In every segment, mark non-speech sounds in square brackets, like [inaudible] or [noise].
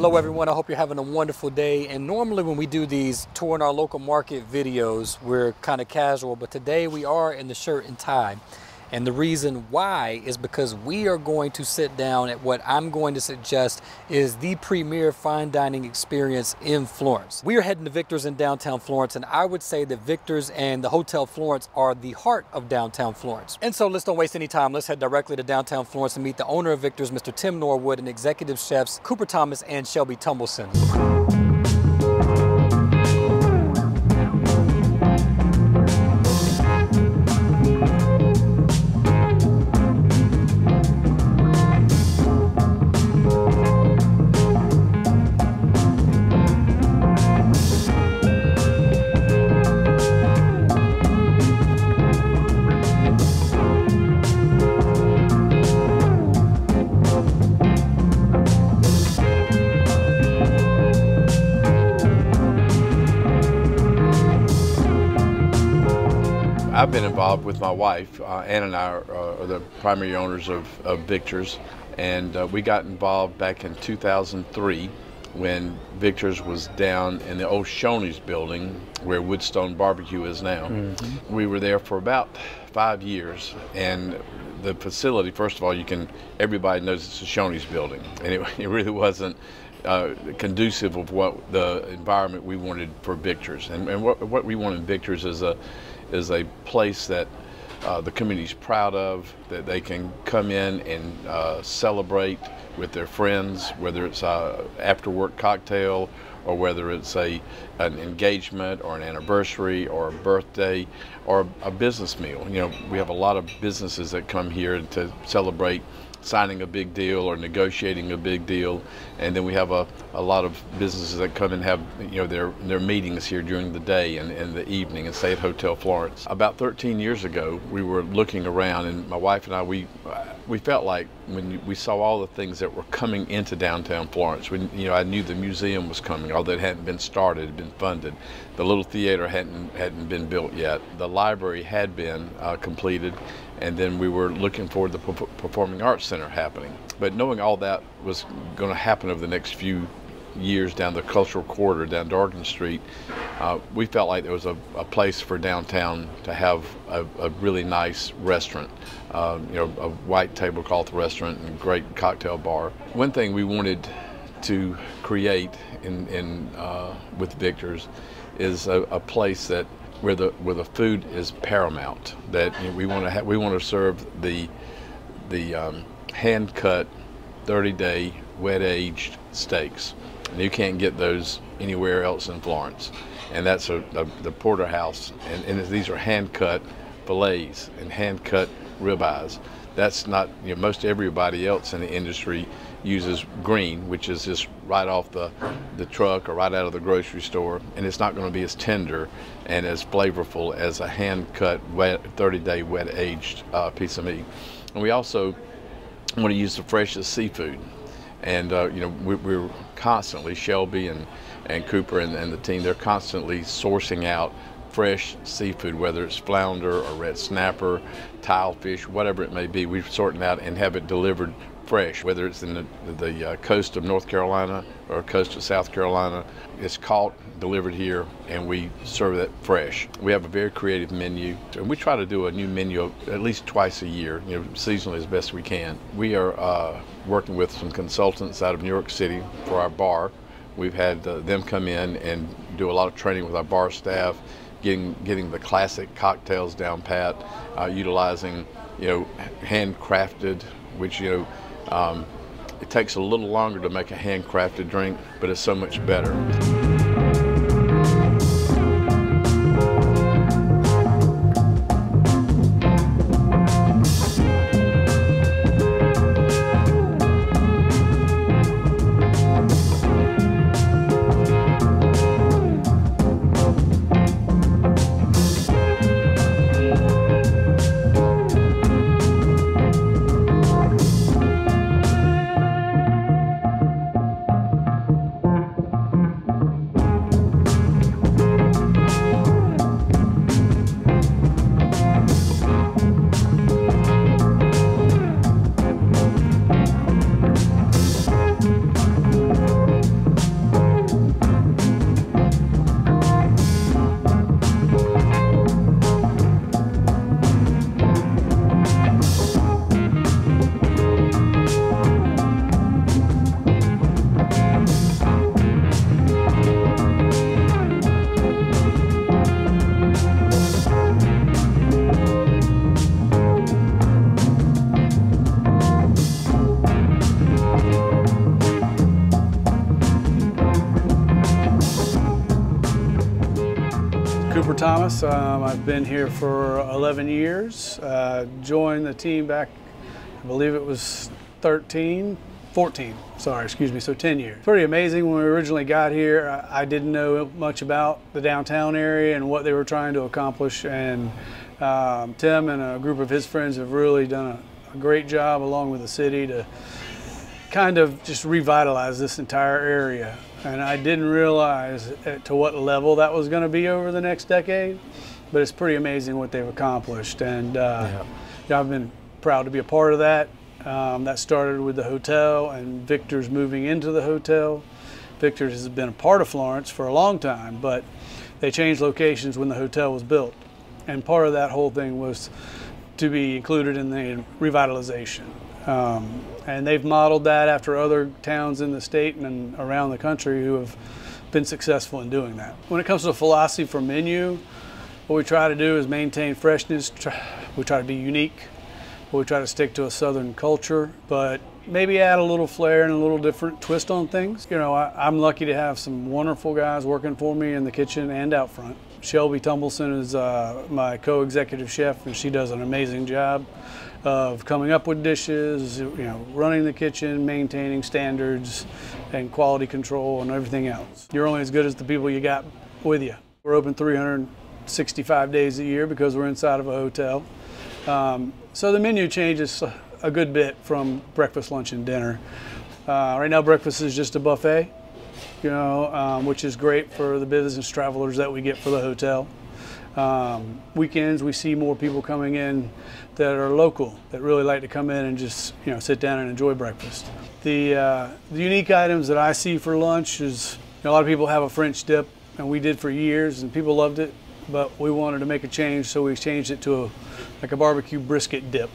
Hello everyone, I hope you're having a wonderful day. And normally when we do these tour in our local market videos, we're kind of casual, but today we are in the shirt and tie. And the reason why is because we are going to sit down at what I'm going to suggest is the premier fine dining experience in Florence. We are heading to Victor's in downtown Florence, and I would say that Victor's and the Hotel Florence are the heart of downtown Florence. And so let's don't waste any time. Let's head directly to downtown Florence and meet the owner of Victor's, Mr. Tim Norwood, and executive chefs Cooper Thomas and Shelby Tumbleson. I've been involved with my wife. Uh, Ann and I are, uh, are the primary owners of, of Victor's, and uh, we got involved back in 2003 when Victor's was down in the old Shoney's building where Woodstone Barbecue is now. Mm-hmm. We were there for about five years, and the facility, first of all, you can everybody knows it's a Shoney's building, and it, [laughs] it really wasn't uh, conducive of what the environment we wanted for Victor's. And, and what, what we wanted Victor's is a is a place that uh, the community's proud of, that they can come in and uh, celebrate with their friends, whether it's a after work cocktail or whether it's a an engagement or an anniversary or a birthday or a business meal. You know, we have a lot of businesses that come here to celebrate signing a big deal or negotiating a big deal. And then we have a, a lot of businesses that come and have you know their their meetings here during the day and, and the evening and stay at Hotel Florence. About 13 years ago, we were looking around, and my wife and I we we felt like when we saw all the things that were coming into downtown Florence, when you know I knew the museum was coming, although it hadn't been started, had been funded. The little theater hadn't hadn't been built yet. The library had been uh, completed, and then we were looking for the Performing Arts Center happening. But knowing all that was going to happen over the next few years down the cultural corridor down Dargan Street, uh, we felt like there was a, a, place for downtown to have a, a really nice restaurant, uh, you know, a white tablecloth restaurant and great cocktail bar. One thing we wanted to create in, in uh, with Victor's is a, a place that where the where the food is paramount. That you know, we want to we want to serve the the um, hand cut, 30 day wet aged steaks. And you can't get those anywhere else in Florence. And that's a, a the porterhouse, and, and these are hand cut fillets and hand cut ribeyes. That's not you know most everybody else in the industry uses green, which is just right off the, the truck or right out of the grocery store, and it's not going to be as tender and as flavorful as a hand-cut, wet, 30-day wet-aged uh, piece of meat. And we also want to use the freshest seafood. And uh, you know we, are constantly Shelby and and Cooper and, and the team. They're constantly sourcing out fresh seafood, whether it's flounder or red snapper, tilefish, whatever it may be. We're sorting out and have it delivered fresh, whether it's in the, the uh, coast of North Carolina or coast of South Carolina. It's caught, delivered here, and we serve that fresh. We have a very creative menu, and we try to do a new menu at least twice a year, you know, seasonally as best we can. We are uh, working with some consultants out of New York City for our bar. We've had uh, them come in and do a lot of training with our bar staff, getting getting the classic cocktails down pat, uh, utilizing you know handcrafted, which you know um, it takes a little longer to make a handcrafted drink, but it's so much better. Thomas. Um, I've been here for 11 years. Uh, joined the team back, I believe it was 13, 14, sorry, excuse me, so 10 years. Pretty amazing when we originally got here. I, didn't know much about the downtown area and what they were trying to accomplish. And um, Tim and a group of his friends have really done a, a great job along with the city to kind of just revitalized this entire area. And I didn't realize to what level that was going to be over the next decade, but it's pretty amazing what they've accomplished. And uh, yeah. Yeah, I've been proud to be a part of that. Um, that started with the hotel and Victor's moving into the hotel. Victor's has been a part of Florence for a long time, but they changed locations when the hotel was built. And part of that whole thing was to be included in the revitalization. Um, and they've modeled that after other towns in the state and around the country who have been successful in doing that. When it comes to the philosophy for menu, what we try to do is maintain freshness. We try to be unique. We try to stick to a southern culture, but maybe add a little flair and a little different twist on things. You know, I, am lucky to have some wonderful guys working for me in the kitchen and out front. Shelby Tumbleson is uh, my co-executive chef, and she does an amazing job of coming up with dishes, you know, running the kitchen, maintaining standards and quality control and everything else. You're only as good as the people you got with you. We're open 365 days a year because we're inside of a hotel. Um, so the menu changes a good bit from breakfast, lunch, and dinner. Uh, right now, breakfast is just a buffet, you know, um, which is great for the business travelers that we get for the hotel. Um, weekends, we see more people coming in that are local that really like to come in and just you know sit down and enjoy breakfast. The, uh, the unique items that I see for lunch is you know, a lot of people have a French dip, and we did for years, and people loved it. But we wanted to make a change, so we changed it to a, like a barbecue brisket dip.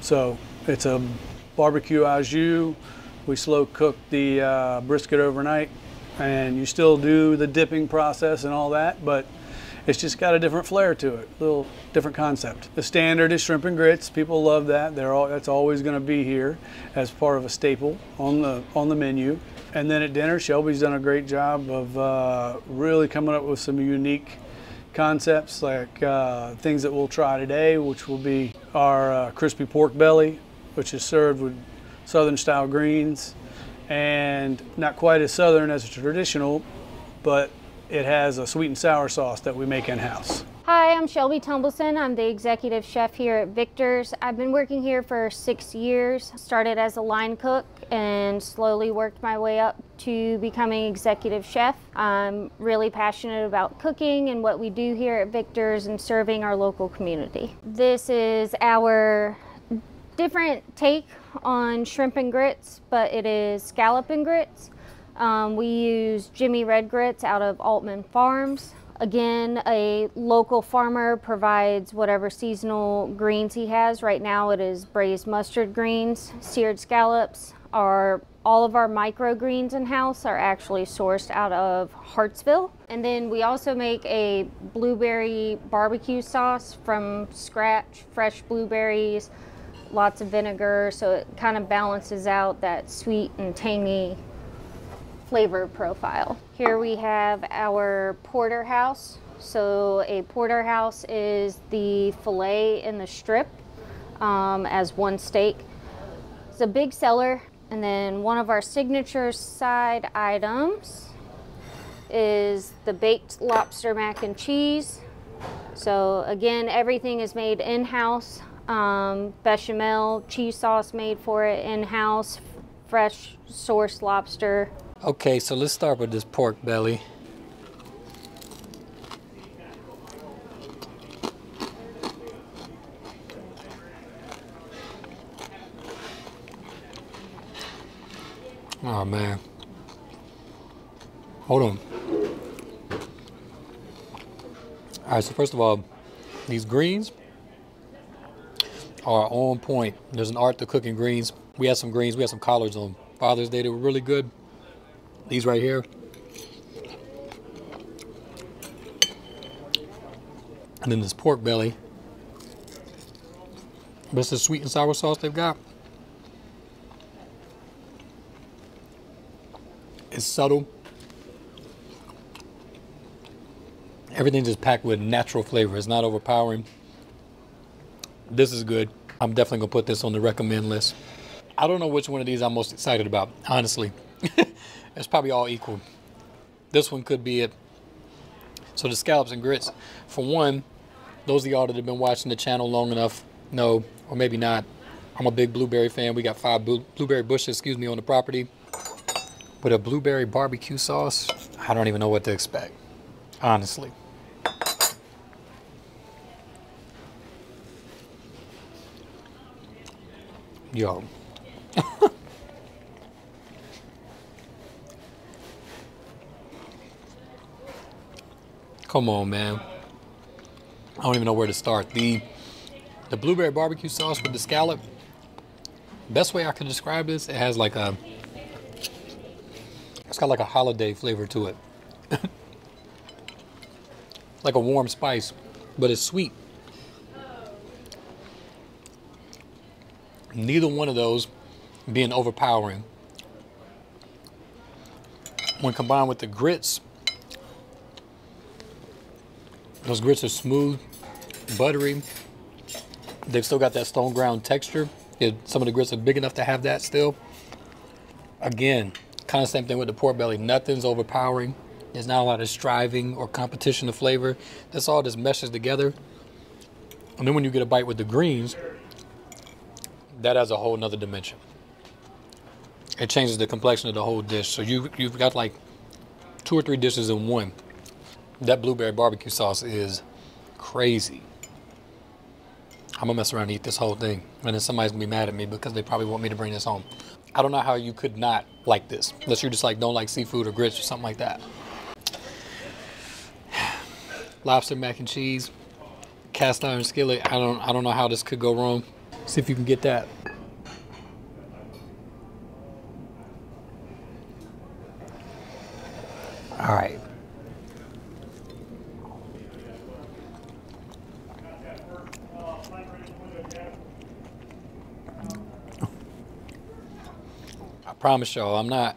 So it's a barbecue au jus. We slow cook the uh, brisket overnight, and you still do the dipping process and all that, but it's just got a different flair to it, a little different concept. The standard is shrimp and grits. People love that. They're all, that's always going to be here as part of a staple on the on the menu. And then at dinner, Shelby's done a great job of uh, really coming up with some unique concepts, like uh, things that we'll try today, which will be our uh, crispy pork belly, which is served with southern style greens, and not quite as southern as a traditional, but it has a sweet and sour sauce that we make in-house. Hi, I'm Shelby Tumbleson. I'm the executive chef here at Victor's. I've been working here for six years. Started as a line cook and slowly worked my way up to becoming executive chef. I'm really passionate about cooking and what we do here at Victor's and serving our local community. This is our different take on shrimp and grits, but it is scallop and grits. Um, we use Jimmy Red Grits out of Altman Farms. Again, a local farmer provides whatever seasonal greens he has. Right now it is braised mustard greens, seared scallops, Our all of our microgreens in-house are actually sourced out of Hartsville. And then we also make a blueberry barbecue sauce from scratch, fresh blueberries, lots of vinegar, so it kind of balances out that sweet and tangy flavor profile. Here we have our porterhouse. So a porterhouse is the filet in the strip um, as one steak. It's a big seller. And then one of our signature side items is the baked lobster mac and cheese. So again, everything is made in-house. Um, bechamel, cheese sauce made for it in-house, fresh sourced lobster. Okay, so let's start with this pork belly. Oh man. Hold on. All right, so first of all, these greens are on point. There's an art to cooking greens. We had some greens, we had some collards on Father's Day. They were really good. These right here. And then this pork belly. This is sweet and sour sauce they've got. It's subtle. Everything's just packed with natural flavor. It's not overpowering. This is good. I'm definitely gonna put this on the recommend list. I don't know which one of these I'm most excited about, honestly. [laughs] it's probably all equal. This one could be it. So the scallops and grits, for one, those of y'all that have been watching the channel long enough know, or maybe not, I'm a big blueberry fan. We got five blueberry bushes, excuse me, on the property. With a blueberry barbecue sauce, I don't even know what to expect, honestly. Yo. [laughs] Come on, man. I don't even know where to start. The the blueberry barbecue sauce with the scallop. Best way I can describe this, it has like a it's got like a holiday flavor to it. [laughs] like a warm spice, but it's sweet. Neither one of those being overpowering. When combined with the grits, those grits are smooth, buttery. They've still got that stone ground texture. Some of the grits are big enough to have that still. Again, kind of same thing with the pork belly. Nothing's overpowering. There's not a lot of striving or competition of flavor. That's all just meshes together. And then when you get a bite with the greens, that has a whole nother dimension. It changes the complexion of the whole dish. So you, you've got like two or three dishes in one. That blueberry barbecue sauce is crazy. I'm gonna mess around and eat this whole thing. And then somebody's gonna be mad at me because they probably want me to bring this home. I don't know how you could not like this, unless you just like don't like seafood or grits or something like that. [sighs] Lobster mac and cheese, cast iron skillet. I don't I don't know how this could go wrong. See if you can get that. All right. Promise y'all, I'm not,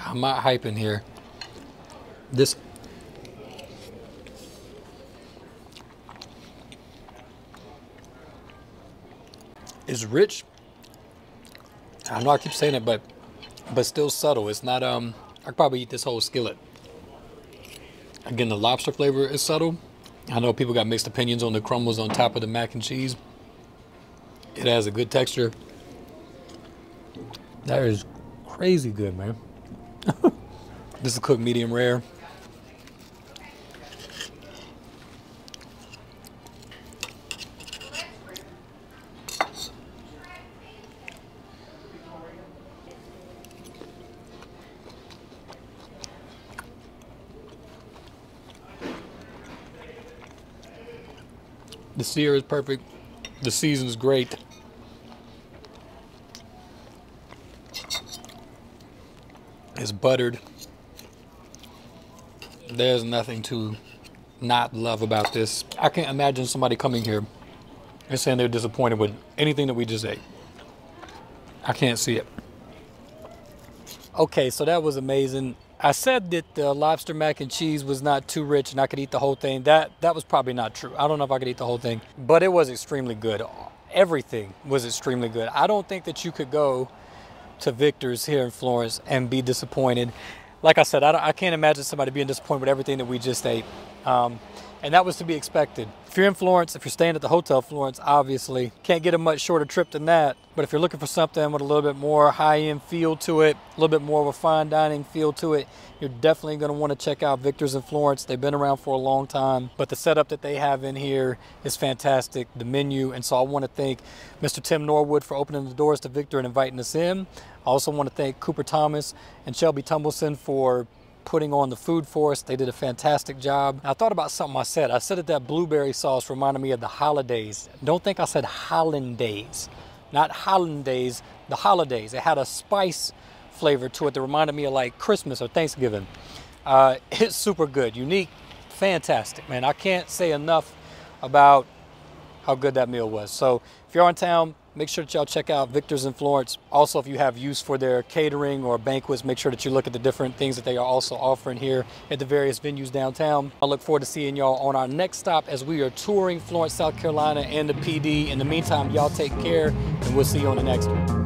I'm not hyping here. This is rich. I know I keep saying it, but but still subtle. It's not um I could probably eat this whole skillet. Again, the lobster flavor is subtle. I know people got mixed opinions on the crumbles on top of the mac and cheese. It has a good texture. That is crazy good, man. [laughs] this is cooked medium rare. The sear is perfect. The season's great. Buttered. There's nothing to not love about this. I can't imagine somebody coming here and saying they're disappointed with anything that we just ate. I can't see it. Okay, so that was amazing. I said that the lobster mac and cheese was not too rich and I could eat the whole thing. That that was probably not true. I don't know if I could eat the whole thing, but it was extremely good. Everything was extremely good. I don't think that you could go to Victor's here in Florence and be disappointed. Like I said, I, I can't imagine somebody being disappointed with everything that we just ate. Um, and that was to be expected. If you're in Florence, if you're staying at the Hotel Florence, obviously can't get a much shorter trip than that. But if you're looking for something with a little bit more high-end feel to it, a little bit more of a fine dining feel to it, you're definitely going to want to check out Victor's in Florence. They've been around for a long time, but the setup that they have in here is fantastic. The menu, and so I want to thank Mr. Tim Norwood for opening the doors to Victor and inviting us in. I also want to thank Cooper Thomas and Shelby Tumbleson for putting on the food for us. They did a fantastic job. I thought about something I said. I said that that blueberry sauce reminded me of the holidays. Don't think I said hollandaise, not hollandaise, the holidays. It had a spice flavor to it that reminded me of like Christmas or Thanksgiving. Uh, [laughs] it's super good, unique, fantastic, man. I can't say enough about how good that meal was. So if you're in town, make sure that y'all check out Victor's in Florence. Also, if you have use for their catering or banquets, make sure that you look at the different things that they are also offering here at the various venues downtown. I look forward to seeing y'all on our next stop as we are touring Florence, South Carolina and the Pee Dee. In the meantime, y'all take care and we'll see you on the next one.